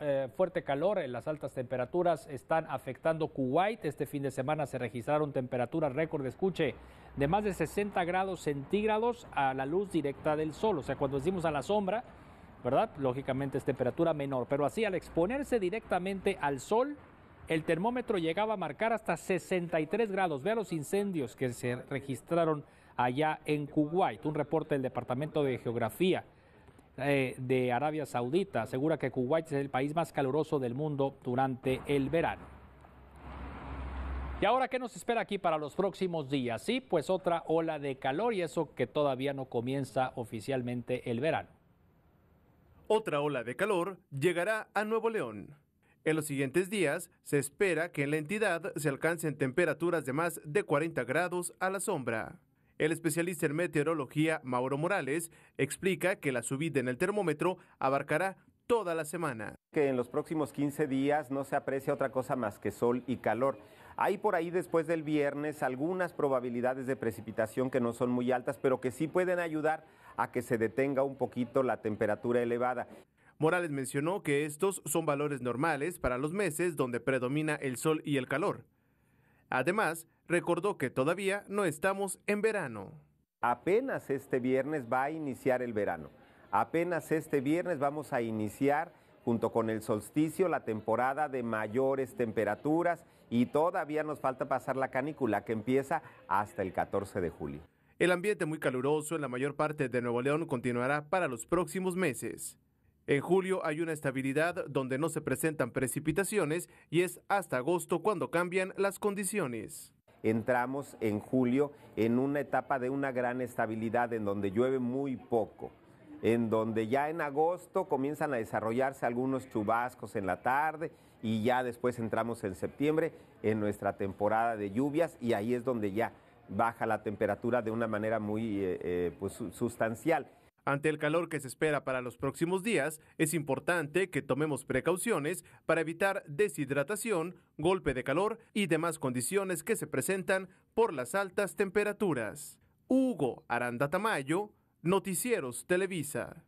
eh, fuerte calor, las altas temperaturas están afectando Kuwait. Este fin de semana se registraron temperaturas récord, escuche, de más de 60 grados centígrados a la luz directa del sol. O sea, cuando decimos a la sombra, ¿verdad? Lógicamente es temperatura menor, pero así al exponerse directamente al sol, el termómetro llegaba a marcar hasta 63 grados. Vea los incendios que se registraron allá en Kuwait. Un reporte del Departamento de Geografía eh, de Arabia Saudita asegura que Kuwait es el país más caluroso del mundo durante el verano. ¿Y ahora qué nos espera aquí para los próximos días? Sí, pues otra ola de calor y eso que todavía no comienza oficialmente el verano. Otra ola de calor llegará a Nuevo León. En los siguientes días se espera que en la entidad se alcancen temperaturas de más de 40 grados a la sombra. El especialista en meteorología, Mauro Morales, explica que la subida en el termómetro abarcará toda la semana. Que en los próximos 15 días no se aprecia otra cosa más que sol y calor. Hay por ahí después del viernes algunas probabilidades de precipitación que no son muy altas, pero que sí pueden ayudar a que se detenga un poquito la temperatura elevada. Morales mencionó que estos son valores normales para los meses donde predomina el sol y el calor. Además, recordó que todavía no estamos en verano. Apenas este viernes va a iniciar el verano. Apenas este viernes vamos a iniciar junto con el solsticio la temporada de mayores temperaturas y todavía nos falta pasar la canícula que empieza hasta el 14 de julio. El ambiente muy caluroso en la mayor parte de Nuevo León continuará para los próximos meses. En julio hay una estabilidad donde no se presentan precipitaciones y es hasta agosto cuando cambian las condiciones. Entramos en julio en una etapa de una gran estabilidad en donde llueve muy poco, en donde ya en agosto comienzan a desarrollarse algunos chubascos en la tarde y ya después entramos en septiembre en nuestra temporada de lluvias y ahí es donde ya baja la temperatura de una manera muy eh, eh, pues, sustancial. Ante el calor que se espera para los próximos días, es importante que tomemos precauciones para evitar deshidratación, golpe de calor y demás condiciones que se presentan por las altas temperaturas. Hugo Aranda Tamayo, Noticieros Televisa.